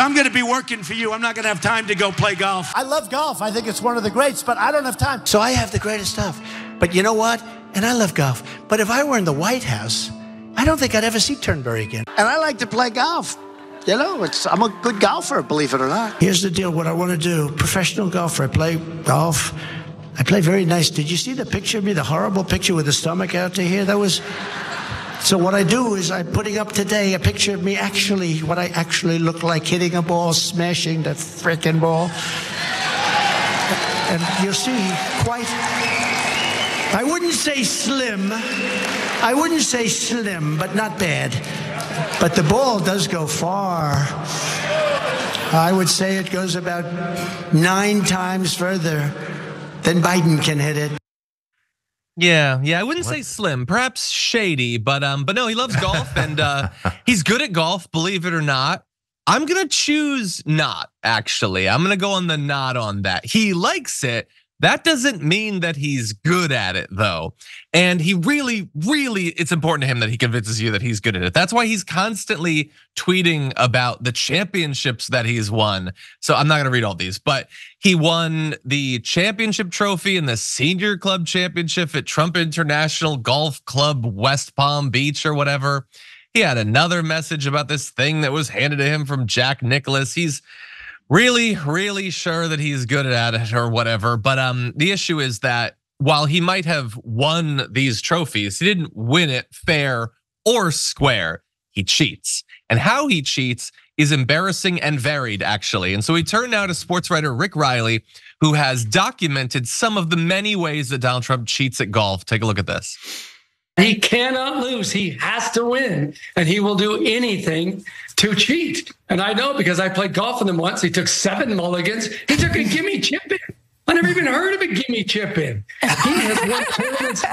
I'm going to be working for you. I'm not going to have time to go play golf. I love golf. I think it's one of the greats, but I don't have time. So I have the greatest stuff. But you know what? And I love golf. But if I were in the White House, I don't think I'd ever see Turnberry again. And I like to play golf. You know, it's I'm a good golfer, believe it or not. Here's the deal what I want to do professional golfer. I play golf. I play very nice. Did you see the picture of me, the horrible picture with the stomach out to here? That was. So what I do is I'm putting up today a picture of me actually, what I actually look like hitting a ball, smashing the freaking ball. And you'll see quite, I wouldn't say slim. I wouldn't say slim, but not bad. But the ball does go far. I would say it goes about nine times further than Biden can hit it. Yeah, yeah, I wouldn't what? say slim, perhaps shady, but um, but no, he loves golf and uh, he's good at golf, believe it or not. I'm gonna choose not actually. I'm gonna go on the not on that. He likes it, that doesn't mean that he's good at it though. And he really, really, it's important to him that he convinces you that he's good at it. That's why he's constantly tweeting about the championships that he's won. So I'm not gonna read all these, but he won the championship trophy and the senior club championship at Trump International Golf Club, West Palm Beach or whatever. He had another message about this thing that was handed to him from Jack Nicklaus. He's really, really sure that he's good at it or whatever. But um, the issue is that while he might have won these trophies, he didn't win it fair or square. He cheats. And how he cheats is embarrassing and varied, actually. And so we turn now to sports writer Rick Reilly, who has documented some of the many ways that Donald Trump cheats at golf. Take a look at this. He cannot lose. He has to win, and he will do anything to cheat. And I know because I played golf with him once. He took seven mulligans. He took a gimme chip in. I never even heard of a gimme chip in. He has won tournaments.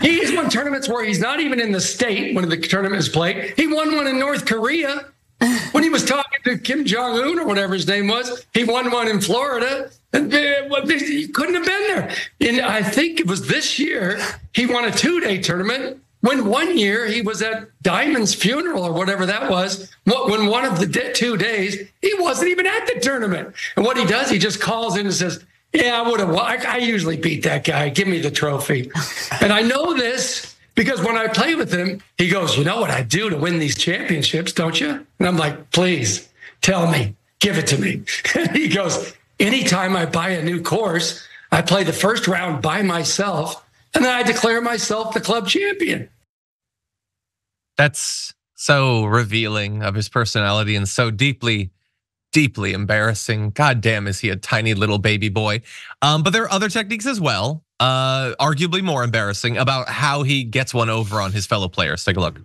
He has won tournaments where he's not even in the state when the tournament is played. He won one in North Korea when he was talking to Kim Jong Un or whatever his name was. He won one in Florida. And uh, he couldn't have been there. And I think it was this year he won a two day tournament. When one year he was at Diamond's funeral or whatever that was, when one of the two days he wasn't even at the tournament. And what he does, he just calls in and says, "Yeah, I would have. I, I usually beat that guy. Give me the trophy." and I know this because when I play with him, he goes, "You know what I do to win these championships, don't you?" And I'm like, "Please tell me, give it to me." And he goes, anytime I buy a new course, I play the first round by myself, and then I declare myself the club champion. That's so revealing of his personality and so deeply, deeply embarrassing. God damn, is he a tiny little baby boy? Um, but there are other techniques as well, uh, arguably more embarrassing about how he gets one over on his fellow players. Take a look.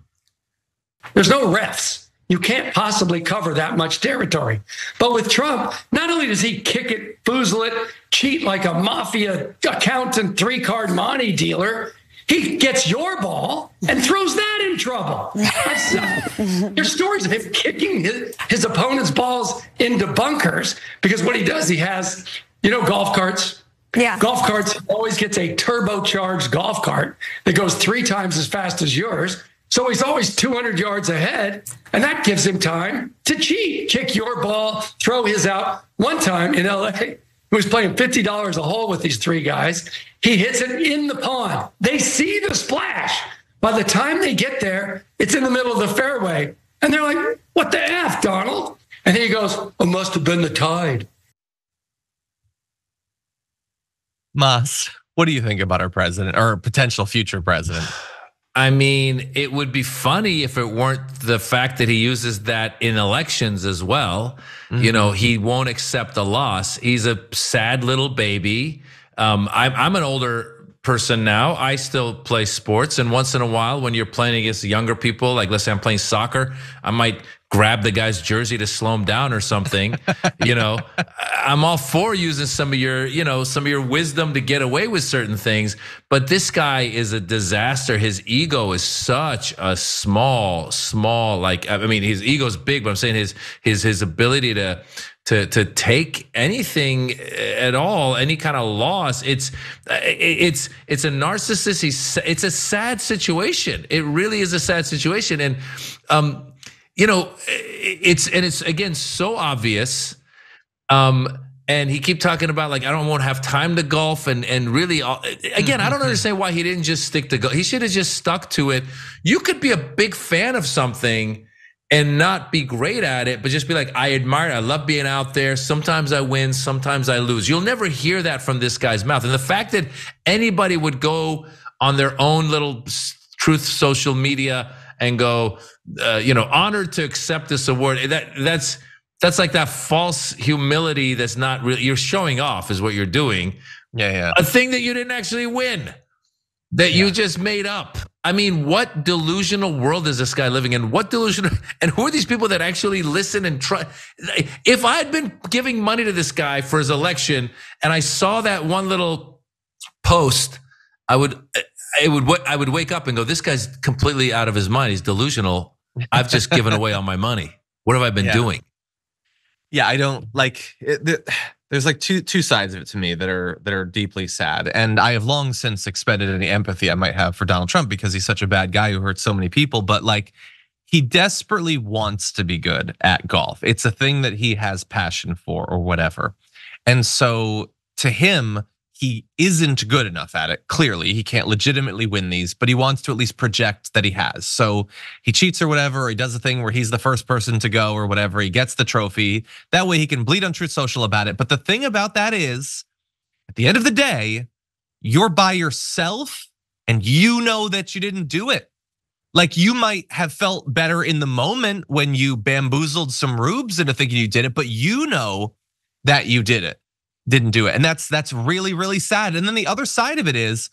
There's no refs. You can't possibly cover that much territory. But with Trump, not only does he kick it, foozle it, cheat like a mafia accountant, three card monte dealer, he gets your ball and throws that in trouble. There's stories of him kicking his, his opponent's balls into bunkers because what he does, he has, you know, golf carts. Yeah. Golf carts always gets a turbocharged golf cart that goes three times as fast as yours. So he's always 200 yards ahead, and that gives him time to cheat, kick your ball, throw his out. One time in LA, he was playing $50 a hole with these three guys. He hits it in the pond. They see the splash. By the time they get there, it's in the middle of the fairway. And they're like, what the F, Donald? And he goes, it must have been the tide. Maz, what do you think about our president or potential future president? I mean, it would be funny if it weren't the fact that he uses that in elections as well. Mm-hmm. You know, he won't accept a loss. He's a sad little baby. Um, I'm, I'm an older person now. I still play sports, and once in a while, when you're playing against younger people, like let's say I'm playing soccer, I might grab the guy's jersey to slow him down or something. you know, I'm all for using some of your, you know, some of your wisdom to get away with certain things. But this guy is a disaster. His ego is such a small, small, like I mean, his ego's big, but I'm saying his his his ability to to to take anything at all, any kind of loss. It's it's it's a narcissist. He's, it's a sad situation. It really is a sad situation, and um, you know, it's and it's again so obvious. Um, and he keep talking about like I don't want to have time to golf and and really uh, again I don't understand why he didn't just stick to golf. He should have just stuck to it. You could be a big fan of something and not be great at it, but just be like I admire. It. I love being out there. Sometimes I win, sometimes I lose. You'll never hear that from this guy's mouth. And the fact that anybody would go on their own little truth social media and go, uh, you know, honored to accept this award. That that's that's like that false humility that's not really you're showing off is what you're doing. Yeah, yeah. A thing that you didn't actually win. That yeah. you just made up. I mean, what delusional world is this guy living in? What delusional and who are these people that actually listen and try? If I had been giving money to this guy for his election and I saw that one little post, I would it would I would wake up and go, this guy's completely out of his mind. He's delusional. I've just given away all my money. What have I been yeah. doing? yeah, I don't like it, there's like two two sides of it to me that are that are deeply sad. And i have long since expended any empathy i might have for donald trump because he's such a bad guy who hurts so many people. But like he desperately wants to be good at golf. It's a thing that he has passion for or whatever. And so to him he isn't good enough at it. Clearly, he can't legitimately win these, but he wants to at least project that he has. So he cheats or whatever, or he does a thing where he's the first person to go or whatever. He gets the trophy. That way he can bleed on Truth Social about it. But the thing about that is, at the end of the day, you're by yourself and you know that you didn't do it. Like you might have felt better in the moment when you bamboozled some rubes into thinking you did it, but you know that you did it didn't do it. And that's that's really really sad. And then the other side of it is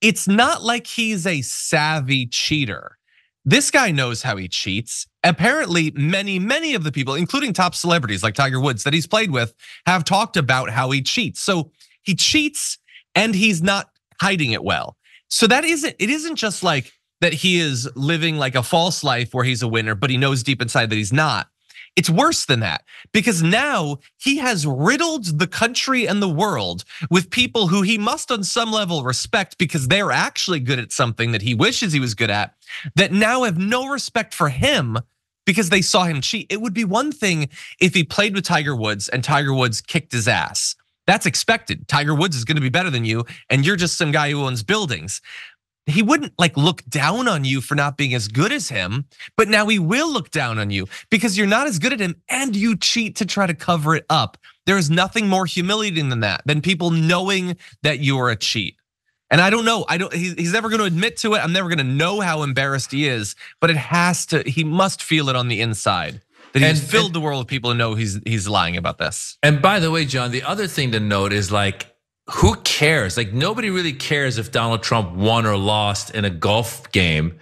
it's not like he's a savvy cheater. This guy knows how he cheats. Apparently, many, many of the people, including top celebrities like Tiger Woods that he's played with, have talked about how he cheats. So he cheats and he's not hiding it well. So that isn't, it isn't just like that he is living like a false life where he's a winner, but he knows deep inside that he's not. It's worse than that because now he has riddled the country and the world with people who he must on some level respect because they're actually good at something that he wishes he was good at that now have no respect for him because they saw him cheat. It would be one thing if he played with Tiger Woods and Tiger Woods kicked his ass. That's expected. Tiger Woods is going to be better than you, and you're just some guy who owns buildings he wouldn't like look down on you for not being as good as him, but now he will look down on you because you're not as good at him and you cheat to try to cover it up. There is nothing more humiliating than that, than people knowing that you're a cheat. And I don't know, I don't he's never going to admit to it. I'm never going to know how embarrassed he is, but it has to he must feel it on the inside. That he's and, filled and, the world with people who know he's he's lying about this. And by the way, John, the other thing to note is like who cares? Like nobody really cares if Donald Trump won or lost in a golf game,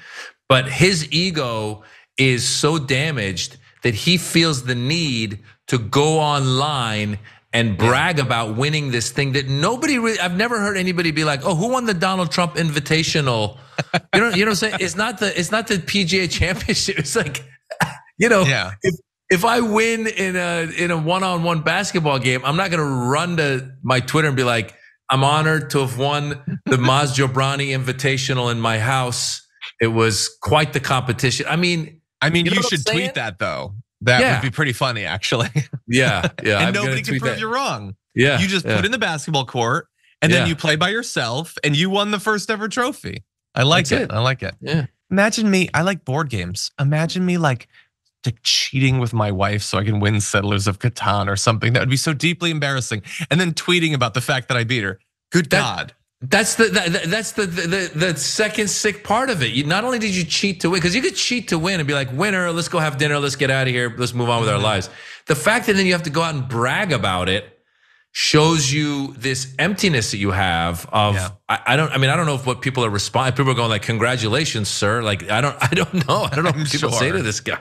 but his ego is so damaged that he feels the need to go online and brag about winning this thing that nobody really I've never heard anybody be like, "Oh, who won the Donald Trump Invitational?" you know, you know what I'm saying? It's not the it's not the PGA Championship. It's like, you know, yeah. if if I win in a in a one on one basketball game, I'm not going to run to my Twitter and be like, "I'm honored to have won the Maz Jobrani Invitational in my house." It was quite the competition. I mean, I mean, you, know you should tweet that though. That yeah. would be pretty funny, actually. Yeah, yeah. and I'm nobody can prove that. you're wrong. Yeah, you just yeah. put in the basketball court, and then you play by yourself, and you won the first ever trophy. I like it. it. I like it. Yeah. Imagine me. I like board games. Imagine me like like cheating with my wife so I can win Settlers of Catan or something. That would be so deeply embarrassing. And then tweeting about the fact that I beat her. Good that, God. That's the that, that's the, the the second sick part of it. You not only did you cheat to win, because you could cheat to win and be like, winner, let's go have dinner, let's get out of here, let's move on with our mm-hmm. lives. The fact that then you have to go out and brag about it shows you this emptiness that you have of yeah. I, I, don't I mean I don't know if what people are responding people are going like congratulations sir like I don't I don't know I don't know what people sure. say to this guy